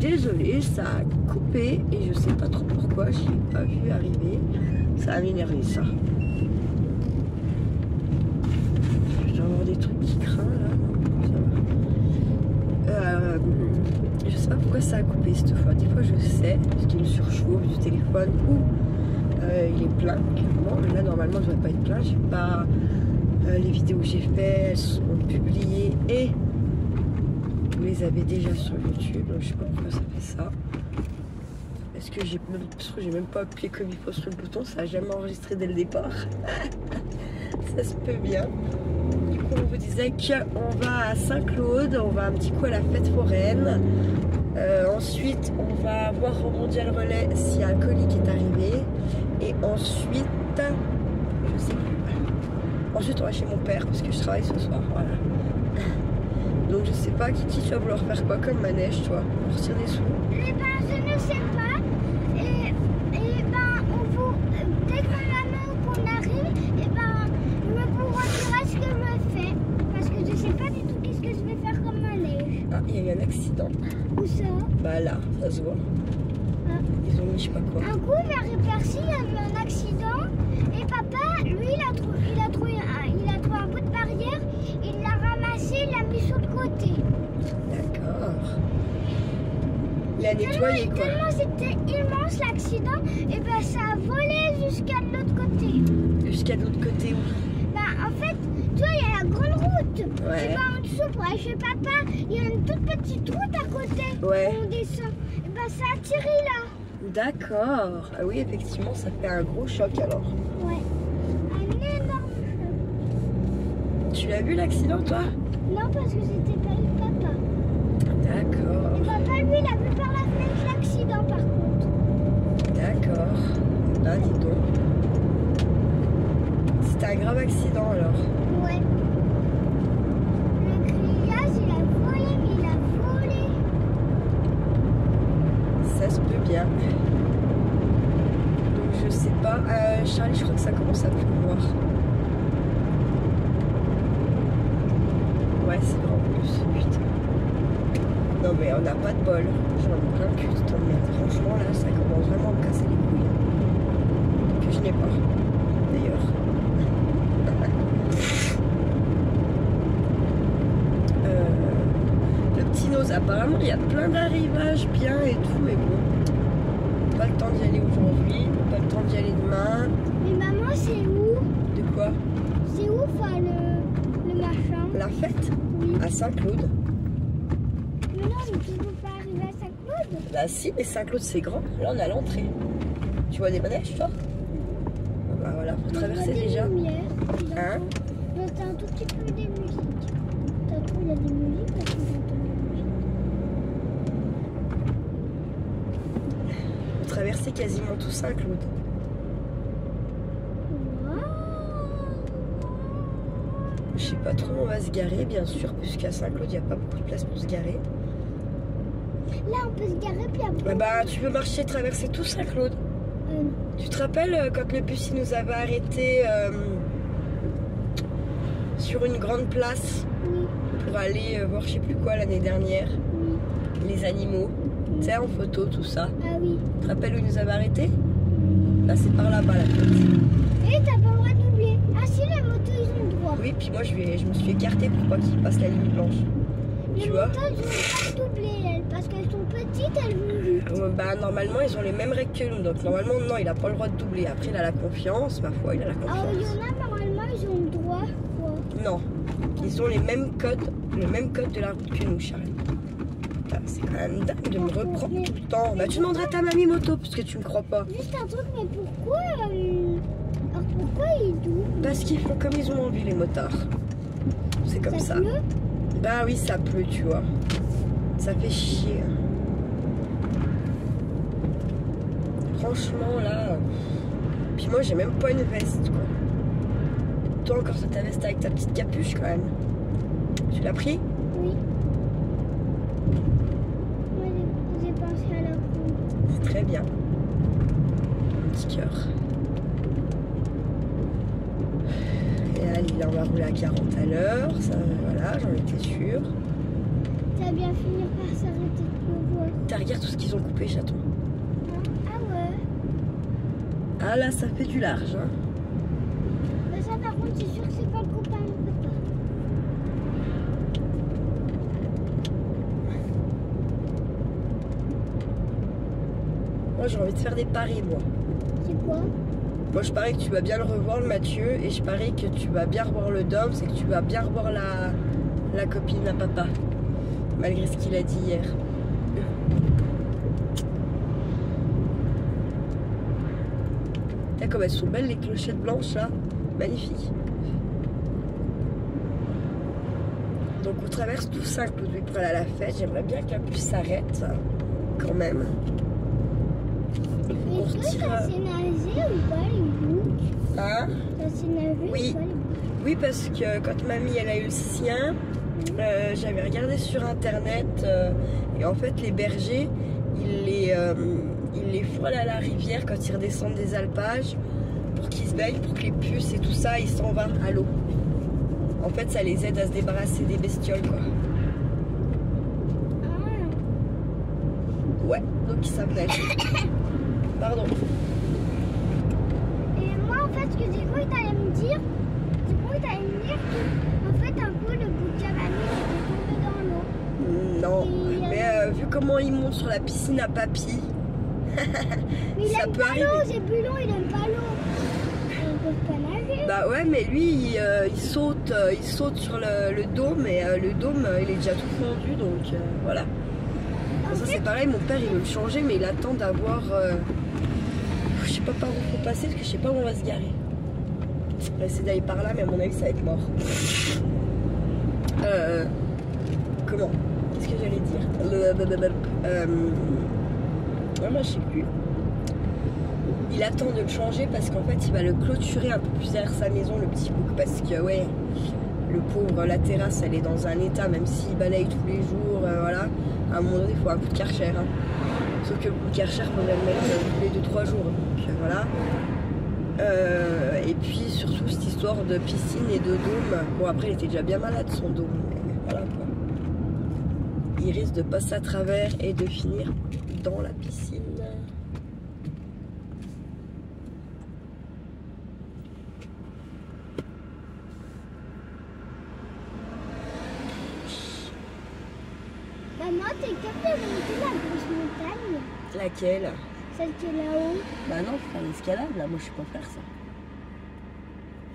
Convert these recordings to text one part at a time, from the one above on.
désolée, ça a coupé et je sais pas trop pourquoi, je l'ai pas vu arriver. Ça a m'énervé ça. Je dois avoir des trucs qui craignent là. ça va. Euh, je sais pas pourquoi ça a coupé cette fois. Des fois je sais, parce qu'il me surchauffe du téléphone ou euh, il est plein. Bon, mais là normalement ne devrait pas être plein. J'ai pas euh, les vidéos que j'ai faites, sont publiées et vous les avez déjà sur YouTube. Donc je sais pas pourquoi ça fait ça. Est-ce que j'ai même, même pas appuyé comme il faut sur le bouton, ça a jamais enregistré dès le départ. ça se peut bien. Du coup, on vous disait qu'on va à Saint-Claude, on va un petit coup à la fête foraine. Euh, ensuite, on va voir au Mondial Relais a un colis qui est arrivé. Et ensuite, je sais plus. Ensuite, on va chez mon père parce que je travaille ce soir. Voilà. Pas, Kiki, tu vas vouloir faire quoi comme manège, toi Pour tirer des sous Eh ben, je ne sais pas. Et, et ben, on vous, dès qu'on qu'on arrive, et ben, je vous redirai ce que je fais. Parce que je sais pas du tout qu'est-ce que je vais faire comme manège. Ah, il y a eu un accident. Où ça? Bah là, ça se voit. Ah. Ils ont mis je sais pas quoi. Un coup, vers Percy, il y a eu un accident. Et papa, lui, il a, trou- il a, trouvé, un, il a trouvé un bout de barrière. Il l'a ramassé, il l'a mis sur le côté. D'accord. Il a nettoyé Tellement, quoi. tellement c'était immense l'accident, ben ça a volé jusqu'à de l'autre côté. Jusqu'à de l'autre côté où Bah, en fait, tu vois, il y a la grande route. Ouais. Et ben, en dessous, pour aller chez papa, il y a une toute petite route à côté. Ouais. où On descend. Et ben, ça a tiré là. D'accord. Ah oui, effectivement, ça fait un gros choc alors. Ouais. Un énorme. Tu l'as vu l'accident toi? Non, parce que c'était pas eu papa. D'accord. Et papa, lui, il a vu par la fenêtre l'accident, par contre. D'accord. Là, dis donc. C'était un grave accident alors. Ouais. Le grillage, il a volé, mais il a volé. Ça se peut bien. Donc je sais pas. Euh, Charlie, je crois que ça commence à pleuvoir. Ouais, c'est en plus. Putain. Non mais on n'a pas de bol. J'en ai plein le cul de cette merde. Franchement là, ça commence vraiment à me casser les couilles. Que je n'ai pas. D'ailleurs. Euh, le petit apparemment il y a plein d'arrivages bien et tout, mais bon. Pas le temps d'y aller aujourd'hui, pas le temps d'y aller demain. Mais maman, c'est où De quoi C'est où, enfin, le, le machin La fête Oui. à Saint-Claude. Mais non, mais tu peux pas arriver à Saint-Claude Bah si, mais Saint-Claude c'est grand. Là on est à l'entrée. Tu vois des manèges toi? Bah voilà, faut traverser déjà. lumières, Hein? j'entends- un tout petit peu des musiques. Tantôt, il y a des musiques, parce que j'entends des musiques. Faut traverser quasiment tout Saint-Claude. Je sais pas trop où on va se garer, bien sûr, puisqu'à Saint-Claude il n'y a pas beaucoup de place pour se garer. Là, on peut se garer, puis après. Bah, bah tu veux marcher, traverser tout Saint-Claude. Euh. Tu te rappelles euh, quand le bus il nous avait arrêté euh, sur une grande place oui, pour aller euh, voir je sais plus quoi l'année dernière, oui. les animaux, tu sais en photo tout ça. Ah oui. Tu te rappelles où il nous avait arrêté Là c'est par là-bas la tête. Et t'as pas le droit de doubler. Ah si, les motos, ils ont le droit. Oui puis moi je, vais, je me suis écartée pour pas qu'il passe la ligne blanche. Les Tu vois? motos, elles ont pas doubler, elles, parce qu'elles sont petites, elles vont vite. Euh, bah normalement ils ont les mêmes règles que nous donc normalement non il a pas le droit de doubler. Après il a la confiance, ma foi il a la Ah, il y confiance. en a, normalement, ils ont le droit. Quoi Non, ils ont les mêmes codes, le même code de la route que nous, Charlie. Putain, C'est quand même dingue de me reprendre tout le temps. Bah, tu demanderas à ta mamie moto, parce que tu me crois pas. Juste un truc, mais pourquoi euh, Alors pourquoi ils doublent Parce qu'ils font comme ils ont envie, les motards. C'est comme ça. pleut Bah oui, ça pleut, tu vois. Ça fait chier. Franchement, là. euh, Puis moi, j'ai même pas une veste, quoi. Toi, encore, c'est ta veste avec ta petite capuche, quand même. Tu l'as pris Oui. Moi, j'ai- j'ai pensé à la cour. C'est très bien. Un petit cœur. Et là, on va rouler à 40 à l'heure. Ça, voilà, j'en étais sûre. Ça va bien finir par s'arrêter de pleuvoir. Putain, regarde tout ce qu'ils ont coupé, chaton. Ah ouais. Ah là, ça fait du large. Hein. Mais ça, par contre, c'est sûr que c'est pas le copain de papa. Moi, j'ai envie de faire des paris, moi. C'est quoi? Moi, je parie que tu vas bien le revoir, le Mathieu, et je parie que tu vas bien revoir le Dom, c'est que tu vas bien revoir la, la copine à papa, malgré ce qu'il a dit hier. T'as comme elles sont belles les clochettes blanches là, magnifique. Donc on traverse tout Saint-Cloud pour aller à la fête. J'aimerais bien que la pluie s'arrête quand même. Retire. ça s'est nagé ou pas les boucs Hein? Nagé Oui. ou pas les boucs Oui, parce que quand mamie elle a eu le sien, euh, j'avais regardé sur internet euh, et en fait les bergers, ils les, euh, ils les frôlent à la rivière quand ils redescendent des alpages pour qu'ils se baignent, pour que les puces et tout ça, ils s'en vont à l'eau. En fait, ça les aide à se débarrasser des bestioles, quoi. Ah. Ouais, donc ils savent nager. Pardon. Et moi, en fait, ce que j'ai cru que t'allais me dire, j'ai cru que t'allais me dire que, en fait, un coup, le bout de cavalier était tombé dans l'eau. Non, mais euh, vu comment ils montent sur la piscine à papy, Mais il Ça aime peut pas l'eau, c'est plus long, il aime pas l'eau. Ils pas nager. Bah ouais, mais lui, il, euh, il saute, euh, il saute sur le, le dôme et euh, le dôme, euh, il est déjà tout fondu, donc euh, voilà. En Ça c'est pareil, mon père il veut le changer, mais il attend d'avoir, euh, sais pas par où faut passer, parce que je sais pas où on va se garer. On va essayer d'aller par là, mais à mon avis ça va être mort. Euh, comment? Qu'est-ce que j'allais dire? Euh, ouais, moi je sais plus. Il attend de le changer parce qu'en fait il va le clôturer un peu plus derrière sa maison le petit bouc parce que ouais le pauvre la terrasse elle est dans un état même s'il balaye tous les jours euh, voilà à un moment donné il faut un coup de karcher hein. Que de karcher faudrait le mettre euh, tous les 2-3 jours. Donc euh, voilà. Euh, et puis surtout cette histoire de piscine et de dôme. Bon après il était déjà bien malade son dôme mais voilà quoi. Il risque de passer à travers et de finir dans la piscine. Maman, t'es capable de monter la grosse montagne laquelle? Celle qui est là-haut. Bah non, faut faire l'escalade là, moi je peux pas faire ça.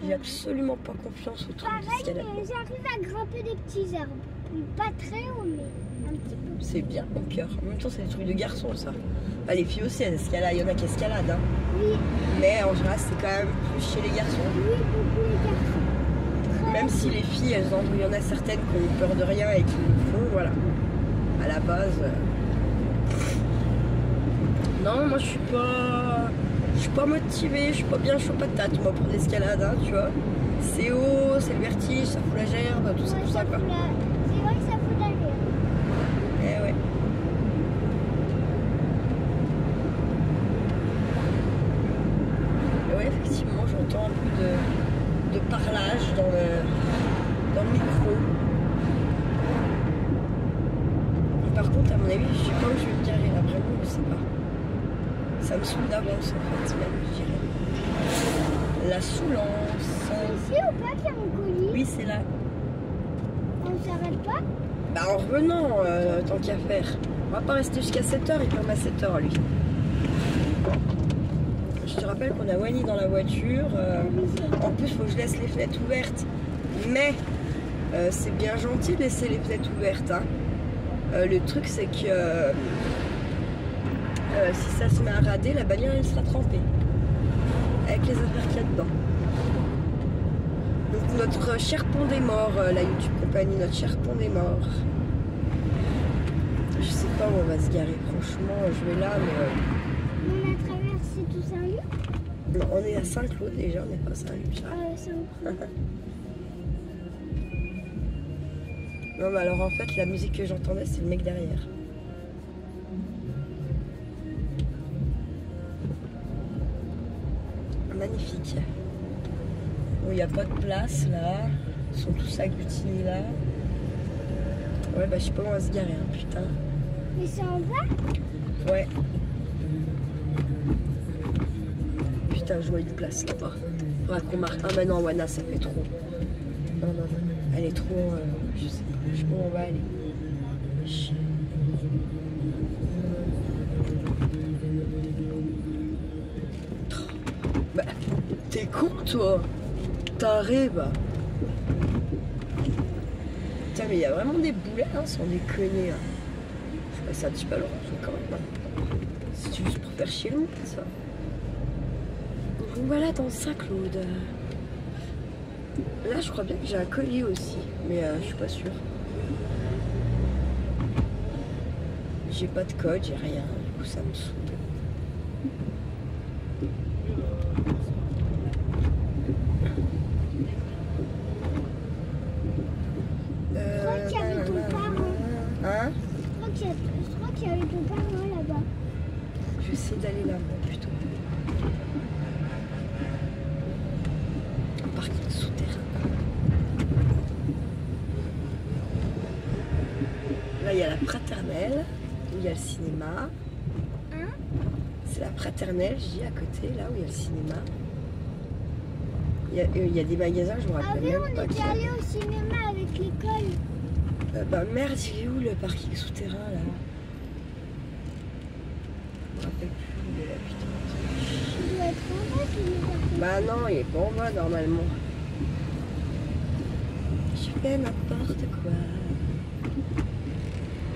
J'ai absolument pas confiance au truc d'escalade. mais j'arrive à grimper des petits arbres. Pas très haut, mais un petit peu. C'est bien au cœur. En même temps, c'est des trucs de garçons ça. Bah, les filles aussi, elles escaladent, il y en a qui escaladent. Hein. Oui, Mais en général, c'est quand même plus chez les garçons. oui, beaucoup les garçons. Très Même si les filles, elles en, il y en a certaines qui ont peur de rien et qui le font, voilà. À la base. euh. Non, moi je suis pas. Je suis pas motivée, je suis pas bien chaud patate moi pour l'escalade, hein, tu vois. C'est haut, c'est le vertige, ça fout la gerbe, tout ça, tout ça quoi. fout la- C'est vrai que ça fout de la gerbe. Eh ouais. Et ouais, effectivement, j'entends un peu de, de parlage dans le, dans le micro. Et par contre, à mon avis, je sais pas où je vais me garer là, vraiment, je sais pas. D'avance en fait, même, je dirais. La soulance. C'est ici ou pas qu'il y a mon colis Oui, c'est là. On s'arrête pas Bah en revenant, euh, tant qu'à faire. On va pas rester jusqu'à 7h, il ferme à 7h lui. Je te rappelle qu'on a Wally dans la voiture. euh, en plus, faut que je laisse les fenêtres ouvertes. Mais euh, c'est bien gentil de laisser les fenêtres ouvertes. hein. Le truc, c'est que euh, si ça se met à rader, la bagnole elle sera trempée. Avec les affaires qu'il y a dedans. Donc notre cher pont des morts, euh, la YouTube compagnie, notre cher pont des morts. Je sais pas où on va se garer, franchement, je vais là, mais euh, On a traversé tout Saint-Luc non, on est à Saint-Claude déjà, on n'est pas à Saint-Luc. Saint-Cloud. Non, mais alors en fait, la musique que j'entendais, c'est le mec derrière. Magnifique. Bon, il n'y a pas de place là. Ils sont tous agglutinés là. Ouais, bah je sais pas où on va se garer, hein, putain. Mais c'est en bas? Ouais. Putain, je vois une place là-bas. Faudra qu'on marque. Ah, mais non, Wana, ça fait trop. Non, non, non. Elle est trop. euh, je sais pas. Je sais pas où on va aller. T'es con, toi. T'arrives. Putain, mais il y a vraiment des boulets, hein, sans déconner. Hein. Je petit peu à l'orange quand même. hein. C'est juste pour faire chier le monde, ça. Donc voilà dans Saint-Claude. Là, je crois bien que j'ai un collier aussi, mais euh, je suis pas sûre. J'ai pas de code, j'ai rien. Du coup, ça me saoule. Euh, crois qu'il y avait ton parent. Hein Je crois qu'il y a- je crois qu'il y avait ton parent là-bas. Je vais essayer d'aller là, moi, plutôt. Un parking souterrain. Là, il y a la fraternelle, où il y a le cinéma. Hein C'est la fraternelle, je dis, à côté, là où il y a le cinéma. Il y a, euh, il y a des magasins, je me Ah rappelle oui, même on pas. était allé au cinéma avec l'école. Euh, bah merde, il est où le parking souterrain, là? Je me rappelle plus où il est, là, putain. Il doit être en. Bah non, il est pas en bas normalement. Je fais n'importe quoi.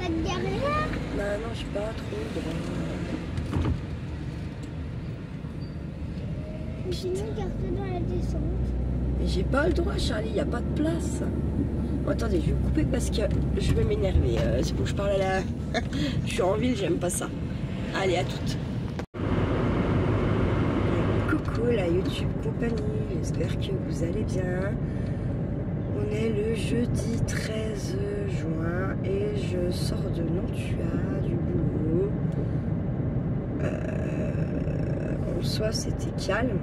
Là derrière Bah non, je suis pas trop droit. J'ai pas le droit, Charlie, y a pas de place. Bon, attendez, je vais couper parce que je vais m'énerver. Euh, c'est pour que je parle à la. je suis en ville, j'aime pas ça. Allez, à toutes. Coucou la YouTube compagnie, j'espère que vous allez bien. On est le jeudi 13 juin et je sors de Nantua du boulot. Euh, soi, c'était calme,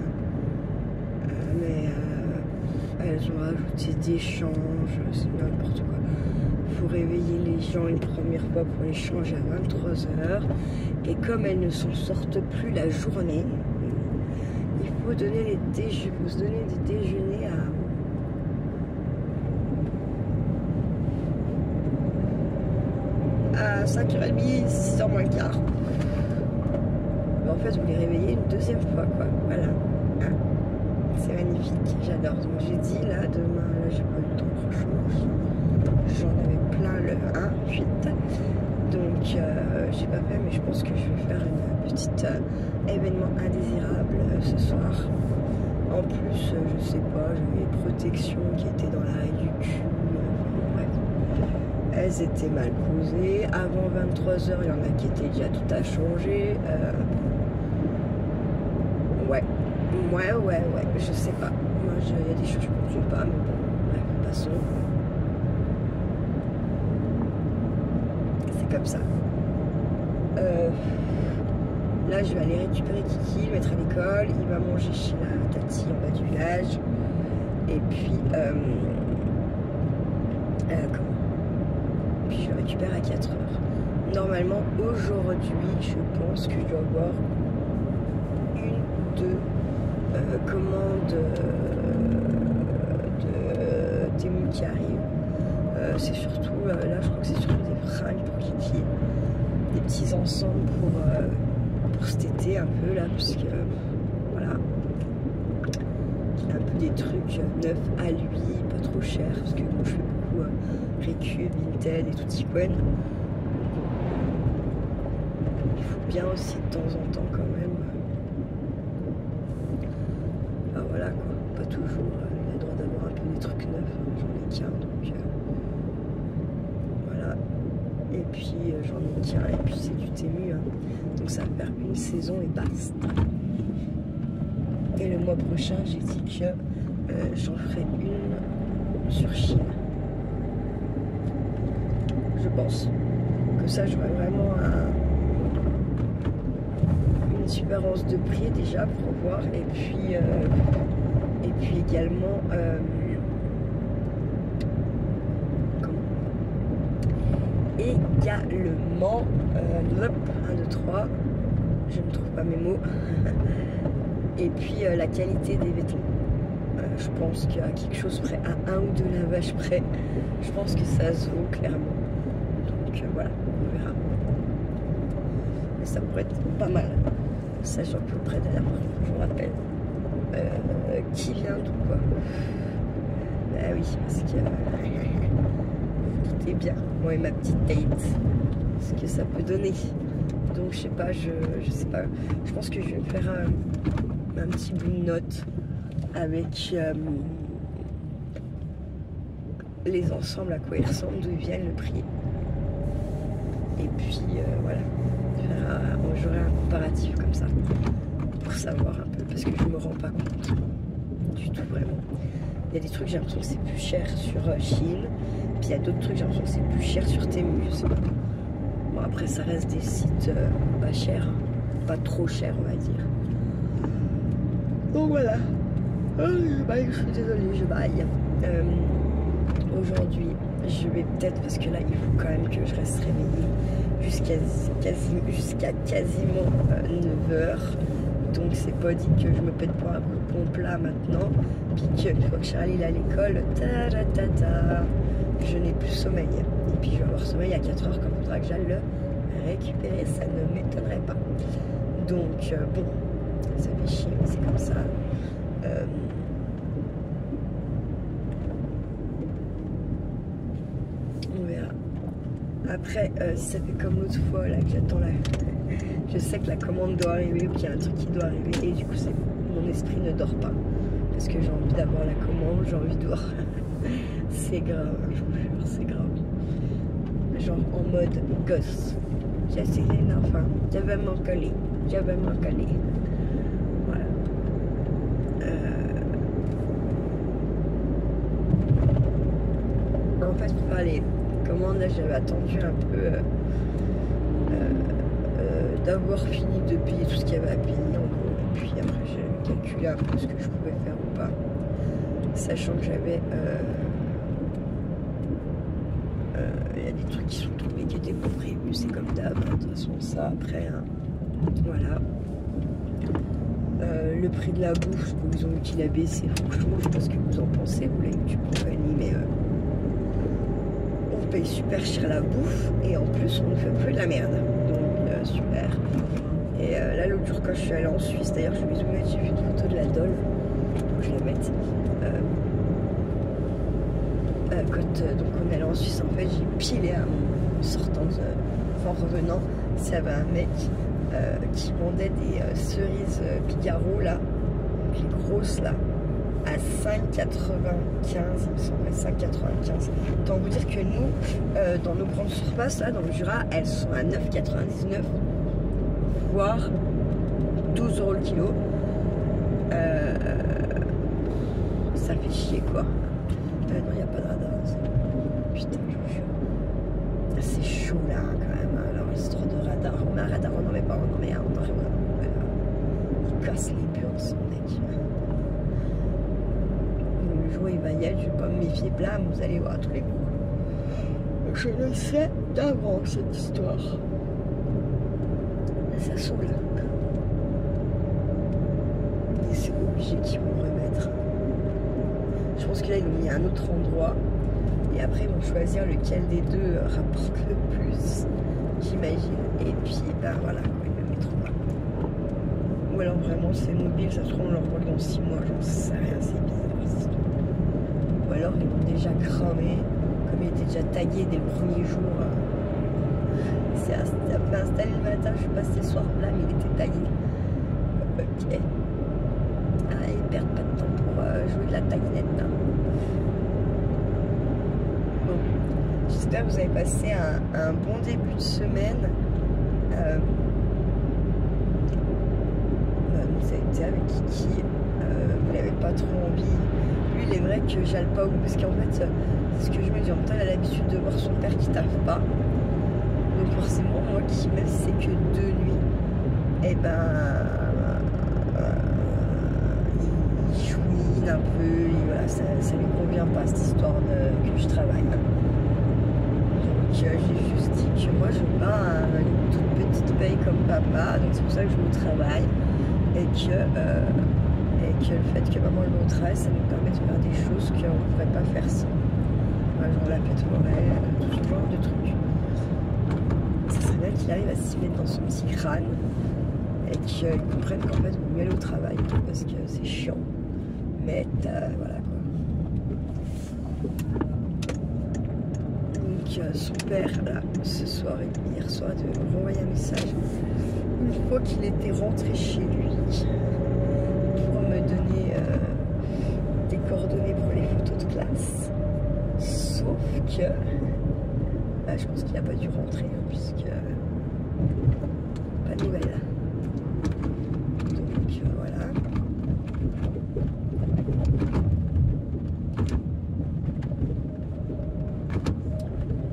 Euh, mais euh, elles ont rajouté des changes, c'est n'importe quoi. Faut réveiller les gens une première fois pour les changer à 23h. Et comme elles ne s'en sortent plus la journée, il faut donner les déje- faut se donner des déjeuners à. à 5h30, 6h moins le quart. En fait, vous les réveillez une deuxième fois, quoi. Voilà. Hein. C'est magnifique, j'adore. Donc j'ai dit là, demain, là j'ai pas eu le temps, franchement. J'en avais plein le 1, 8. Donc euh, j'ai pas fait, mais je pense que je vais faire une petite euh, événement indésirable euh, ce soir. En plus, je sais pas, j'avais des protections qui étaient dans l'arrêt du cul. Enfin, bref. Elles étaient mal posées. Avant 23h, il y en a qui étaient déjà tout à changer. Ouais. Ouais, ouais, ouais. Je sais pas. Moi, il y a des choses que je ne comprends pas, mais bon, bref, passons. C'est comme ça. Euh, là, je vais aller récupérer Kiki, le mettre à l'école. Il va manger chez la tati en bas du village. Et puis, euh, euh, comment? Puis je récupère à 4 heures. Normalement, aujourd'hui, je pense que je dois avoir une deux commandes euh, de Temu qui arrivent. Euh, c'est surtout, euh, là je crois que c'est surtout des fringues pour Kiki, des petits ensembles pour, pour cet été un peu là, parce que voilà, un peu des trucs neufs à lui, pas trop cher, parce que moi je fais beaucoup Récu, Vinted et tout Tiquen. Il faut bien aussi de temps en temps quand même. Bah voilà quoi, pas toujours. euh, Il a le droit d'avoir un peu des trucs neufs, hein, j'en ai qu'un donc euh, voilà. Et puis euh, j'en ai qu'un et puis c'est du Tému. hein. Donc ça va faire une saison et basta. Et le mois prochain j'ai dit que euh, j'en ferai une sur Chine. Je pense que ça j'aurai vraiment un, une différence de prix déjà pour voir et puis puis également euh, également. Euh, 1, 2, 3. Je ne trouve pas mes mots. Et puis euh, la qualité des vêtements. Euh, je pense qu'il y a quelque chose près à un ou deux lavages près. Je pense que ça se vaut clairement. Donc euh, voilà, on verra. Mais ça pourrait être pas mal. Sachant que près d'ailleurs, je vous rappelle, euh, qui vient d'où quoi. Bah oui, parce que vous doutez bien, moi et ma petite date, ce que ça peut donner. Donc je sais pas, je, je sais pas, je pense que je vais faire un, petit bout de note avec euh, les ensembles, à quoi ils ressemblent, d'où ils viennent, le prix. Et puis euh, voilà, j'aurai un comparatif comme ça pour savoir parce que je me rends pas compte du tout vraiment. Il y a des trucs, j'ai l'impression que c'est plus cher sur euh, Shein, puis il y a d'autres trucs, j'ai l'impression que c'est plus cher sur Temu. Bon, après, ça reste des sites euh, pas chers, pas trop chers, on va dire. Donc voilà. Je baille, je suis désolée, je baille. Euh, Aujourd'hui, je vais peut-être, parce que là, il faut quand même que je reste réveillée jusqu'à quasiment 9h. Donc c'est pas dit que je me pète pour un coup de là maintenant. Puis qu'une fois que Charlie est à l'école, ta ta ta ta, je n'ai plus sommeil. Et puis je vais avoir sommeil à 4 heures quand il faudra que j'aille le récupérer, ça ne m'étonnerait pas. Donc euh, bon, ça fait chier, mais c'est comme ça. Euh, on verra. Après, euh, ça fait comme l'autre fois là que j'attends la. Je sais que la commande doit arriver ou qu'il y a un truc qui doit arriver et du coup mon esprit ne dort pas. Parce que j'ai envie d'avoir la commande, j'ai envie de voir. c'est grave, je vous jure, c'est grave. Genre en mode gosse. J'ai essayé enfin, je vais m'en coller. Je vais m'en coller. Voilà. Euh, En fait, pour faire les commandes, j'avais attendu un peu euh, d'avoir fini de payer tout ce qu'il y avait à payer en gros. Et puis après, j'ai calculé un ce que je pouvais faire ou pas. Sachant que j'avais. euh, euh, Il y a des trucs qui sont tombés qui étaient pas prévus, c'est comme d'hab. hein. De toute façon, ça après. hein. Voilà. Euh, le prix de la bouffe, peux vous en qu'il a baissé, franchement, je sais pas ce que vous en pensez, vous la YouTube compagnie, mais on paye super cher la bouffe et en plus on ne fait plus de la merde. Super. Et euh, là l'autre jour quand je suis allée en Suisse, d'ailleurs je vous mettre, j'ai vu une photo de la Dole, faut que je la mette. Euh, euh, quand donc on est allé en Suisse en fait j'ai pilé à sortant de en revenant, s'il y avait un mec qui vendait des cerises Figaro là, les grosses là, à 5,95, il me semble, 5,95. Autant vous dire que nous, euh, dans nos grandes surfaces, là, dans le Jura, elles sont à 9,99, voire 12 euros le kilo. Euh, ça fait chier, quoi. Euh, non, il n'y a pas de radar. c'est- Putain, je vous jure. C'est chaud, là, hein, quand même. hein. Alors, histoire de radar. On met un radar, on n'en met pas, on en met un, on en met un. Il casse les burnes, son mec. Le jour où il va y être, je vais pas me méfier, blam, vous allez voir tous les coups. Je le sais d'avance, cette histoire. Ça saoule. Et c'est obligé qu'ils vont remettre. Je pense que là, ils l'ont mis à un autre endroit. Et après, ils vont choisir lequel des deux euh, rapporte le plus, j'imagine. Et puis, ben voilà, ils le mettront là. Ou alors vraiment, c'est mobile, ça se trouve, on le revoit dans 6 mois, j'en sais rien, c'est bizarre. Ou alors, ils vont déjà cramer, comme il était déjà tagué dès le premier jour. C'est inst- ça fait installer le matin, je suis passée le soir là, mais il était tagué. Ok. Ah, ils perdent pas de temps pour euh, jouer de la taguinette. hein. Bon, j'espère que vous avez passé un, bon début de semaine. Euh, bah, nous, ça a été avec Kiki. Euh, vous n'avez pas trop envie. Lui, il est vrai que j'aille pas au bout, parce qu'en fait, c'est ce que je me dis. En même temps, il a l'habitude de voir son père qui taffe pas. Forcément, moi qui me sais que deux nuits, et ben euh, il chouine un peu, et voilà, ça, ça lui convient pas cette histoire de, que je travaille. Donc euh, j'ai juste moi je pas une toute petite paye comme papa, donc c'est pour ça que je me travaille et que, euh, et que le fait que maman elle me ça nous permet de faire des choses qu'on ne pourrait pas faire sans. genre la pète tout ce genre de trucs. Ça serait bien qu'il arrive à s'y mettre dans son petit crâne et qu'il comprenne qu'en fait, vous mieux aller au travail parce que c'est chiant. Mais voilà quoi. Donc euh, son père, là, ce soir et hier soir, de renvoyer un message une fois qu'il était rentré chez lui pour me donner euh, des coordonnées pour les photos de classe. Sauf que bah, je pense qu'il n'a pas dû rentrer hein, puisque pas de nouvelles. Donc euh, voilà.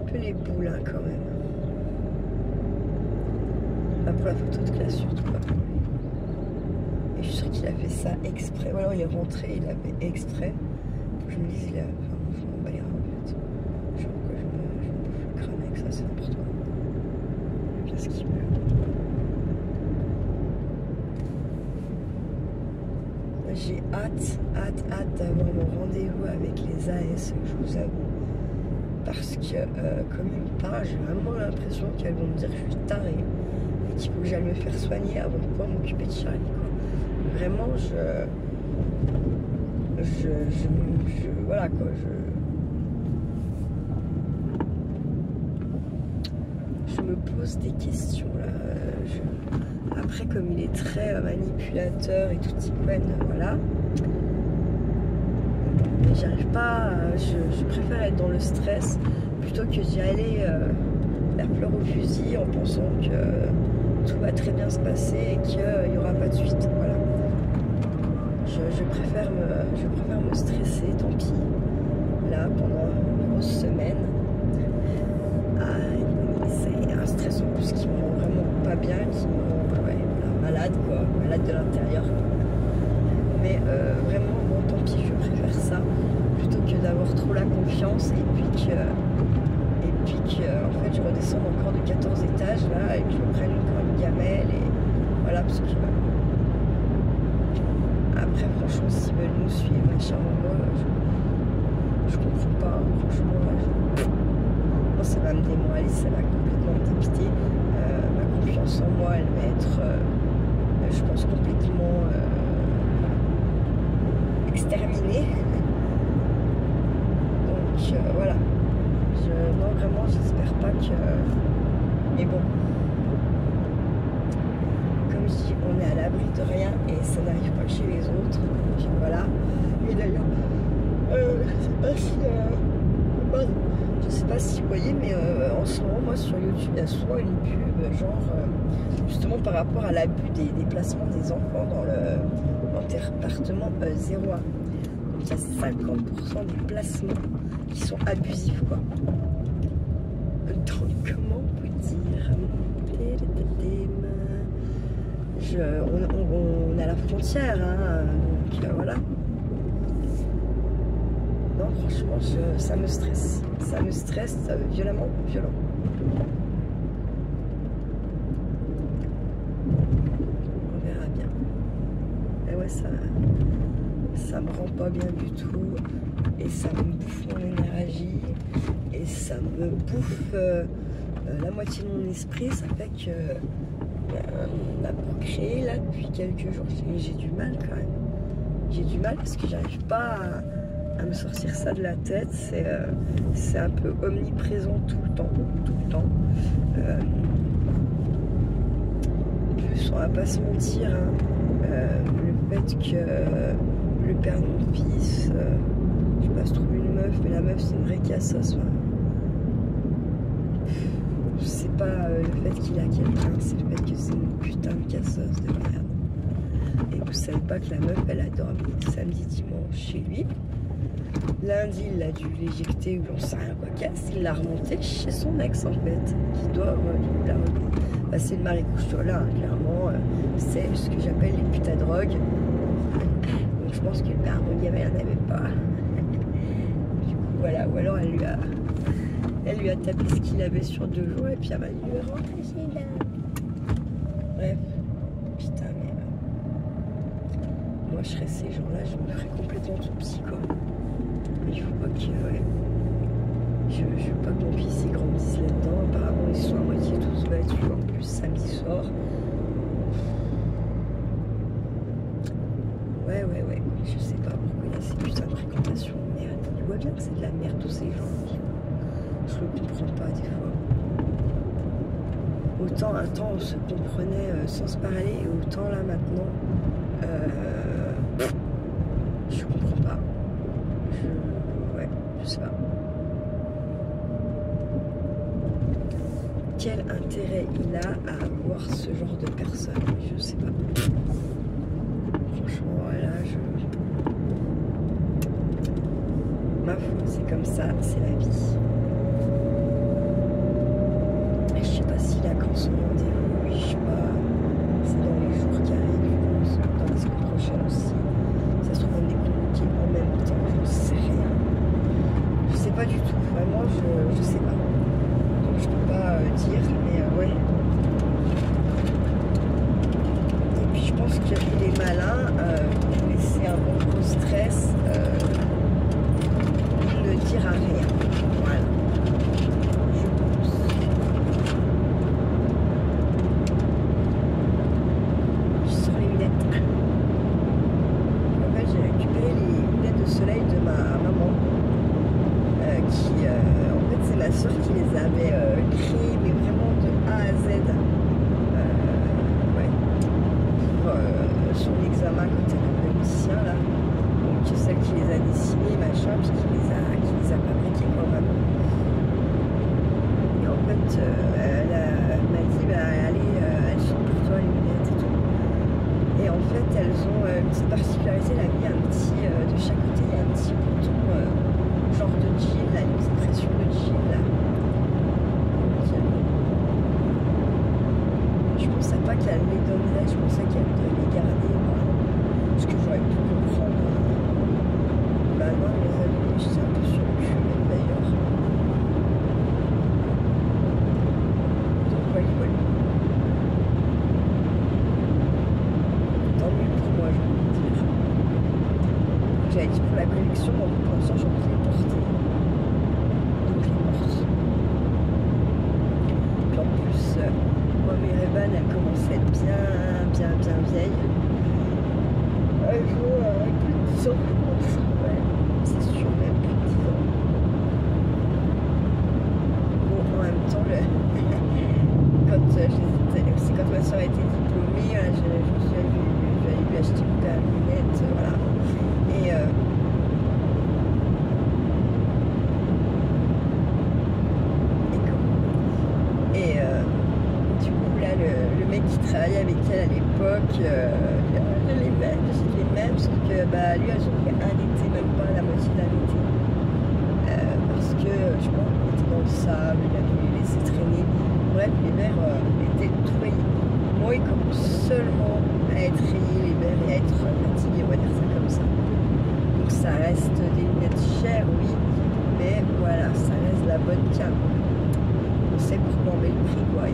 Un peu les boules hein, quand même. Pas pour la photo de classe surtout pas. Et je suis sûre qu'il a fait ça exprès. Ou alors il est rentré, il a fait exprès. Je me dis, il a. Enfin, je m'en bats les reins en fait. Je sais pas pourquoi je me, je me bouffe le crâne avec ça, c'est n'importe quoi. Qu'est-ce qu'il veut J'ai hâte, hâte, hâte d'avoir mon rendez-vous avec les AS, je vous avoue. Parce que, euh, comme ils me parlent, j'ai vraiment l'impression qu'elles vont me dire que je suis tarée et qu'il faut que j'aille me faire soigner avant de pouvoir m'occuper de Charlie. Vraiment, je. Je, je, je. Voilà quoi, je. Je me pose des questions là. Après, comme il est très manipulateur et tout type voilà. Mais j'arrive pas. Je, je, préfère être dans le stress plutôt que d'y aller euh, la fleur au fusil en pensant que tout va très bien se passer et qu'il n'y aura pas de suite. Voilà. Je, je, préfère me, je préfère me stresser, tant pis, là, pendant une grosse semaine. Ah, c'est un stress en plus qui me rend vraiment pas bien, qui me rend ouais, malade, quoi, malade de l'intérieur. Mais euh, vraiment, bon, tant pis, je préfère ça plutôt que d'avoir trop la confiance et puis que, et puis que en fait, je redescende encore de 14 étages là et que je prenne encore une gamelle et voilà, parce que après, franchement, s'ils veulent nous suivre, machin, moi, je, comprends pas, franchement, ça va me démoraliser, ça va complètement me dépiter. Euh, ma confiance en moi, elle va être, euh, je pense, complètement euh, exterminée. Donc, euh, voilà. Non, vraiment, j'espère pas que... Mais bon, on est à l'abri de rien et ça n'arrive pas chez les autres. Donc voilà. Et d'ailleurs, euh, je sais pas si. Euh, sais pas si vous voyez, mais euh, en ce moment, moi sur YouTube, il y a souvent une pub, genre justement par rapport à l'abus des déplacements des enfants dans le dans département 01. Donc il y a 50% des placements qui sont abusifs, quoi. Donc comment vous dire je, on, est à la frontière, hein, donc euh, voilà. Non, franchement, ça me stresse. Ça me stresse ça, violemment, violent. On verra bien. Et ouais, ça, ça me rend pas bien du tout. Et ça me bouffe mon énergie. Et ça me bouffe euh, euh, la moitié de mon esprit. Ça fait que on a procréé là depuis quelques jours. J'ai du mal quand même. J'ai du mal parce que j'arrive pas à, me sortir ça de la tête. C'est euh, un peu omniprésent tout le temps, tout le temps. Euh, plus, on va pas se mentir, hein, euh, le fait que le père de fils, je sais pas, se trouve une meuf, mais la meuf c'est une vraie cassos. Enfin, c'est pas euh, le fait qu'il a quelqu'un, c'est le fait que c'est une putain de casseuse de merde. Et vous savez pas que la meuf, elle a dormi samedi, dimanche chez lui. Lundi, il a dû l'éjecter ou j'en sais rien quoi casse. Il l'a remonté chez son ex en fait, qui doit euh, la bah, C'est le mari là, hein, clairement. Euh, c'est ce que j'appelle les putes à drogue. Donc je pense que le père gamin n'avait pas. du coup, voilà. Ou alors elle lui a elle lui a tapé ce qu'il avait sur deux jours et puis elle va lui remplacer là. Bref, putain, mais. Euh, moi, je serais ces gens-là, je me ferais complètement tout psycho. Il faut pas que. Ouais. Je, je, veux pas que mon fils grandisse là-dedans. Apparemment, ils sont à moitié tous battus en plus samedi soir. Ouais, ouais, ouais. Je sais pas pourquoi il y a ces putains de fréquentations. Merde, il voit bien que c'est de la merde tous ces gens je ne comprends pas des fois. Autant un temps on se comprenait euh, sans se parler, et autant là maintenant, euh, donnerait, je pensais qu'elle devait les garder parce que j'aurais pu comprendre. Bah non, mais amis, j'étais un peu sur le cul d'ailleurs. qui travaillait avec elle à l'époque, euh, les mêmes, c'est les mêmes, sauf que bah, lui a joué un été, même pas la moitié d'un été. Euh, parce que je pense qu'il était dans le sable, il a dû les laisser traîner. Bref, les mères euh, étaient trouillées. Moi, il commence seulement à être rayé les mères et à être fatigué, on va dire ça comme ça. Donc ça reste des lunettes chères, oui, mais voilà, ça reste la bonne carte. On sait pourquoi on met le prix, quoi.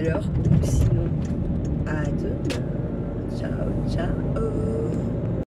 L'heure,